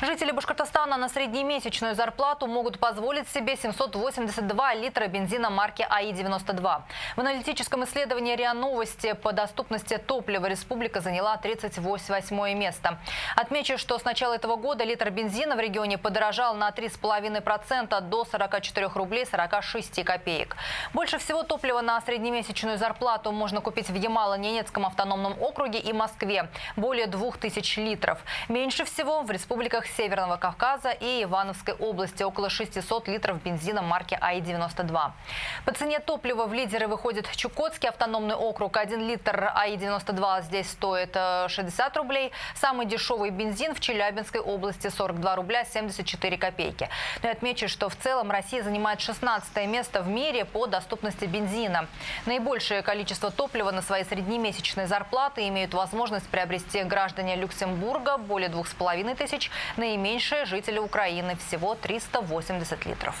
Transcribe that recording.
Жители Башкортостана на среднемесячную зарплату могут позволить себе 782 литра бензина марки АИ-92. В аналитическом исследовании РИА Новости по доступности топлива республика заняла 38 место. Отмечу, что с начала этого года литр бензина в регионе подорожал на 3,5% до 44 рублей 46 копеек. Больше всего топлива на среднемесячную зарплату можно купить в Ямало-Ненецком автономном округе и Москве – более 2000 литров. Меньше всего в республиках Северного Кавказа и Ивановской области около 600 литров бензина марки АИ-92. По цене топлива в лидеры выходит Чукотский автономный округ. Один литр АИ-92 здесь стоит 60 э, рублей. Самый дешевый бензин в Челябинской области 42 рубля 74 копейки. Но я отмечу, что в целом Россия занимает 16 место в мире по доступности бензина. Наибольшее количество топлива на свои среднемесячные зарплаты имеют возможность приобрести граждане Люксембурга более двух с половиной тысяч наименьшие жители Украины – всего 380 литров.